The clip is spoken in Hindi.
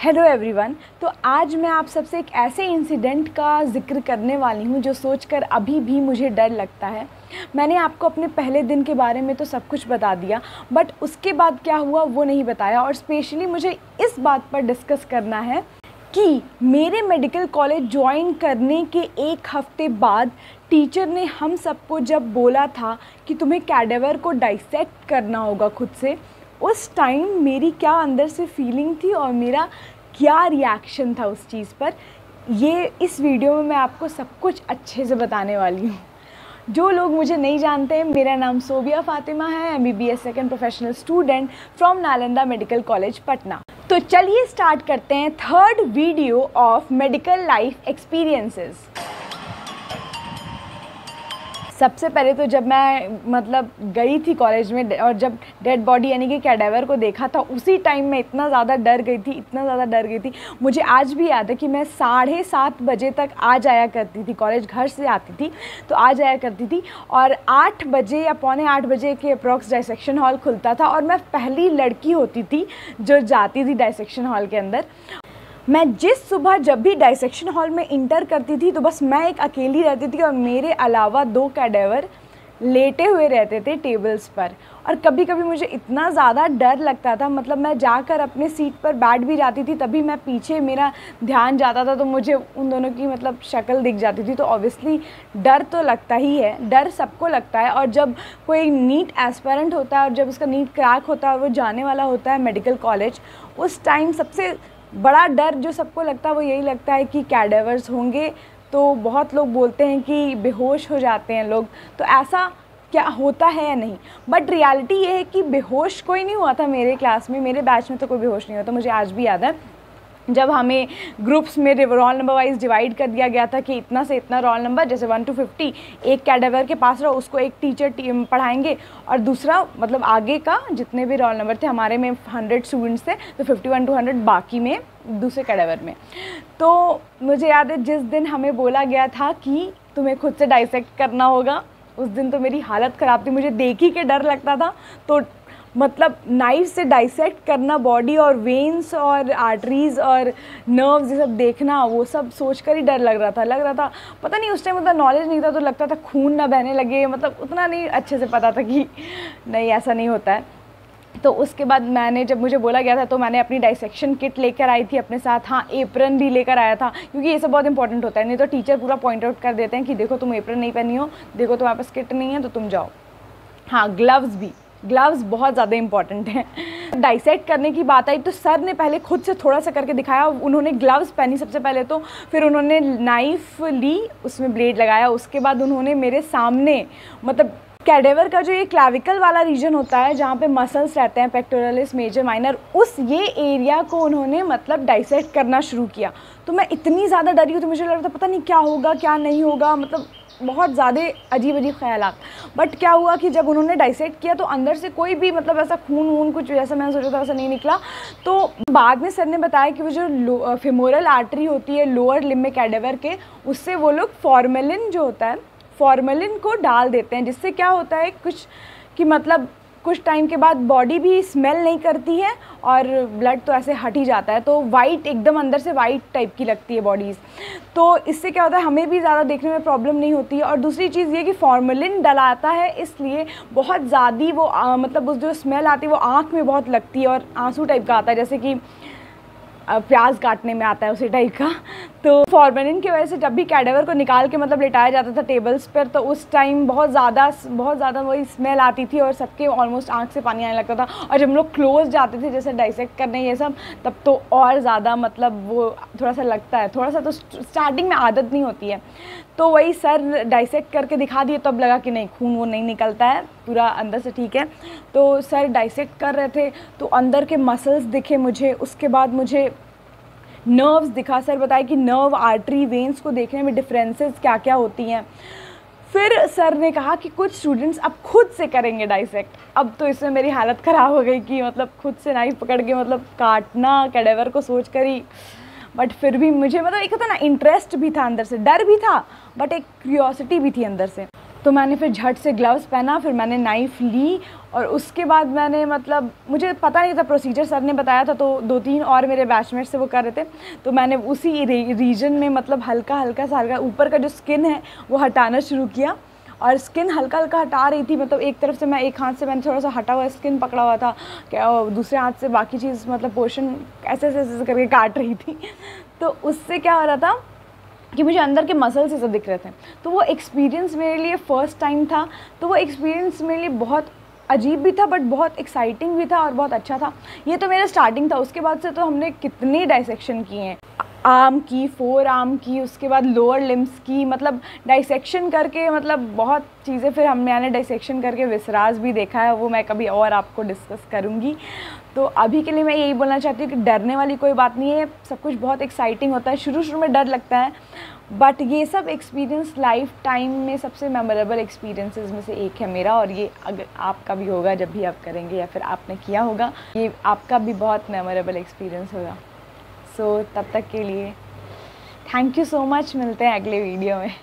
हेलो एवरीवन तो आज मैं आप सबसे एक ऐसे इंसिडेंट का ज़िक्र करने वाली हूँ जो सोचकर अभी भी मुझे डर लगता है। मैंने आपको अपने पहले दिन के बारे में तो सब कुछ बता दिया बट उसके बाद क्या हुआ वो नहीं बताया और स्पेशली मुझे इस बात पर डिस्कस करना है कि मेरे मेडिकल कॉलेज ज्वाइन करने के एक हफ़्ते बाद टीचर ने हम सबको जब बोला था कि तुम्हें कैडेवर को डाइसेक्ट करना होगा खुद से उस टाइम मेरी क्या अंदर से फीलिंग थी और मेरा क्या रिएक्शन था उस चीज़ पर, ये इस वीडियो में मैं आपको सब कुछ अच्छे से बताने वाली हूँ। जो लोग मुझे नहीं जानते हैं, मेरा नाम सोबिया फातिमा है M B B S second professional student from Nalanda medical college Patna. तो चलिए स्टार्ट करते हैं third video of medical life experiences सबसे पहले तो जब मैं मतलब गई थी कॉलेज में, और जब डेड बॉडी यानी कि कैडेवर को देखा था उसी टाइम में इतना ज़्यादा डर गई थी, इतना ज़्यादा डर गई थी। मुझे आज भी याद है कि मैं साढ़े सात बजे तक आ जाया करती थी कॉलेज घर से आती थी तो आ जाया करती थी। और आठ बजे या पौने आठ बजे के अप्रॉक्स डाइसेक्शन हॉल खुलता था, और मैं पहली लड़की होती थी जो जाती थी डाइसेक्शन हॉल के अंदर। मैं जिस सुबह जब भी डाइसेक्शन हॉल में इंटर करती थी तो बस मैं एक अकेली रहती थी और मेरे अलावा दो कैडेवर लेटे हुए रहते थे टेबल्स पर। और कभी कभी मुझे इतना ज़्यादा डर लगता था मतलब मैं जाकर अपने सीट पर बैठ भी जाती थी, तभी मैं पीछे मेरा ध्यान जाता था तो मुझे उन दोनों की मतलब शक्ल दिख जाती थी। तो ऑब्वियसली डर तो लगता ही है, डर सबको लगता है। और जब कोई नीट एस्पेरेंट होता है और जब उसका नीट क्रैक होता है और वो जाने वाला होता है मेडिकल कॉलेज उस टाइम सबसे बड़ा डर जो सबको लगता है, वो यही लगता है कि कैडेवर्स होंगे। तो बहुत लोग बोलते हैं कि बेहोश हो जाते हैं लोग। तो ऐसा क्या होता है या नहीं? बट रियलिटी ये है कि बेहोश कोई नहीं हुआ था मेरे क्लास में। मेरे बैच में तो कोई बेहोश नहीं हुआ था। मुझे आज भी याद है। जब हमें ग्रुप्स में रोल नंबर वाइज डिवाइड कर दिया गया था कि इतना से इतना रोल नंबर जैसे वन टू फिफ्टी एक कैडेवर के पास रहो, उसको एक टीचर टीम पढ़ाएँगे और दूसरा मतलब आगे का जितने भी रोल नंबर थे, हमारे में हंड्रेड स्टूडेंट्स थे तो फिफ्टी वन टू हंड्रेड बाकी में दूसरे कैडेवर में। तो मुझे याद है, जिस दिन हमें बोला गया था कि तुम्हें खुद से डाइसेक्ट करना होगा, उस दिन तो मेरी हालत ख़राब थी, मुझे देख ही के डर लगता था तो मतलब नाइफ से डाइसेक्ट करना बॉडी और वेन्स और आर्टरीज और नर्व्स ये सब देखना, वो सब सोच कर ही डर लग रहा था, लग रहा था, पता नहीं उस टाइम उतना नॉलेज नहीं था तो लगता था खून ना बहने लगे मतलब उतना नहीं अच्छे से पता था कि नहीं, ऐसा नहीं होता है। तो उसके बाद मैंने जब मुझे बोला गया था तो मैंने अपनी डाइसेक्शन किट लेकर आई थी अपने साथ। हाँ एप्रन भी लेकर आया था, क्योंकि ये सब बहुत इंपॉर्टेंट होता है, नहीं तो टीचर पूरा पॉइंट आउट कर देते हैं कि देखो तुम एप्रन नहीं पहनी हो, देखो तुम्हारे पास किट नहीं है तो तुम जाओ। हाँ ग्लव्स भी। ग्लव्स बहुत ज़्यादा इंपॉर्टेंट हैं। डाइसेक्ट करने की बात आई तो सर ने पहले खुद से थोड़ा सा करके दिखाया, उन्होंने ग्लव्स पहनी सबसे पहले तो फिर उन्होंने नाइफ ली, उसमें ब्लेड लगाया, उसके बाद उन्होंने मेरे सामने मतलब कैडेवर का जो ये क्लाविकल वाला रीजन होता है, जहाँ पे मसल्स रहते हैं पेक्टोरलिस मेजर माइनर उस ये एरिया को उन्होंने मतलब डाइसेक्ट करना शुरू किया। तो मैं इतनी ज़्यादा डरी हूँ तो मुझे लग रहा था, पता नहीं क्या होगा, क्या नहीं होगा मतलब बहुत ज़्यादा अजीब अजीब ख्याल बट क्या हुआ कि जब उन्होंने डाइसेट किया तो अंदर से कोई भी मतलब ऐसा खून वून कुछ जैसा मैंने सोचा था वैसा नहीं निकला। तो बाद में सर ने बताया कि वो जो फिमोरल आर्टरी होती है लोअर लिम में कैडेवर के, उससे वो लोग फॉर्मेलिन जो होता है फॉर्मेलिन को डाल देते हैं, जिससे क्या होता है, कुछ कि मतलब कुछ टाइम के बाद बॉडी भी स्मेल नहीं करती है और ब्लड तो ऐसे हट ही जाता है। तो वाइट एकदम अंदर से वाइट टाइप की लगती है बॉडीज़ तो इससे क्या होता है हमें भी ज़्यादा देखने में प्रॉब्लम नहीं होती और दूसरी चीज़ ये कि फॉर्मेलिन डलाता है इसलिए बहुत ज़्यादा वो आ, मतलब उस जो स्मेल आती है वो आँख में बहुत लगती है और आँसू टाइप का आता है। जैसे कि प्याज काटने में आता है उसी टाइप का। तो फॉर्मेलिन की वजह से जब भी कैडेवर को निकाल के मतलब लेटाया जाता था टेबल्स पर तो उस टाइम बहुत ज़्यादा बहुत ज़्यादा वही स्मेल आती थी और सबके ऑलमोस्ट आँख से पानी आने लगता था। और जब हम लोग क्लोज जाते थे, जैसे डाइसेक्ट करने ये सब, तब तो और ज़्यादा मतलब वो थोड़ा सा लगता है। थोड़ा सा तो स्टार्टिंग में आदत नहीं होती है। तो वही सर डाइसेक्ट करके दिखा दिए, तब लगा कि नहीं, खून वो नहीं निकलता है, पूरा अंदर से ठीक है। तो सर डाइसेक्ट कर रहे थे तो अंदर के मसल्स दिखे मुझे, उसके बाद मुझे नर्व्स दिखा, सर बताए कि नर्व आर्टरी वेंस को देखने में डिफरेंसेस क्या क्या होती हैं। फिर सर ने कहा कि कुछ स्टूडेंट्स अब खुद से करेंगे डाइसेक्ट अब तो इसमें मेरी हालत ख़राब हो गई कि मतलब खुद से नाइफ पकड़ के मतलब काटना कैडेवर को सोच कर ही। बट फिर भी मुझे मतलब एक होता ना इंटरेस्ट भी था अंदर से, डर भी था बट एक क्यूरियोसिटी भी थी अंदर से। तो मैंने फिर झट से ग्लव्स पहना, फिर मैंने नाइफ़ ली और उसके बाद मैंने मतलब मुझे पता नहीं था प्रोसीजर सर ने बताया था तो दो तीन और मेरे बैचमेट से वो कर रहे थे। तो मैंने उसी रीजन में मतलब हल्का हल्का सा, हल्का ऊपर का जो स्किन है, वो हटाना शुरू किया और स्किन हल्का हल्का हटा रही थी मतलब एक तरफ़ से मैं एक हाथ से मैंने थोड़ा सा हटा हुआ स्किन पकड़ा हुआ था, क्या दूसरे हाथ से बाकी चीज़ मतलब पोर्शन ऐसे ऐसे ऐसे करके काट रही थी। तो उससे क्या हो रहा था कि मुझे अंदर के मसल्स से दिख रहे थे। तो वो एक्सपीरियंस मेरे लिए फ़र्स्ट टाइम था। तो वो एक्सपीरियंस मेरे लिए बहुत अजीब भी था बट बहुत एक्साइटिंग भी था और बहुत अच्छा था। ये तो मेरा स्टार्टिंग था। उसके बाद से तो हमने कितने डाइसेक्शन किए हैं। आर्म की फोर आर्म की, उसके बाद लोअर लिम्स की मतलब डाइसेक्शन करके मतलब बहुत चीज़ें फिर हम मैंने डाइसेक्शन करके विसराज भी देखा है। वो मैं कभी और आपको डिस्कस करूँगी। तो अभी के लिए मैं यही बोलना चाहती हूँ कि डरने वाली कोई बात नहीं है। सब कुछ बहुत एक्साइटिंग होता है। शुरू शुरू में डर लगता है। बट ये सब एक्सपीरियंस लाइफ टाइम में सबसे मेमोरेबल एक्सपीरियंसेस में से एक है मेरा और ये अगर आपका भी होगा जब भी आप करेंगे या फिर आपने किया होगा ये आपका भी बहुत मेमोरेबल एक्सपीरियंस होगा। सो so, तब तक के लिए थैंक यू सो मच मिलते हैं अगले वीडियो में।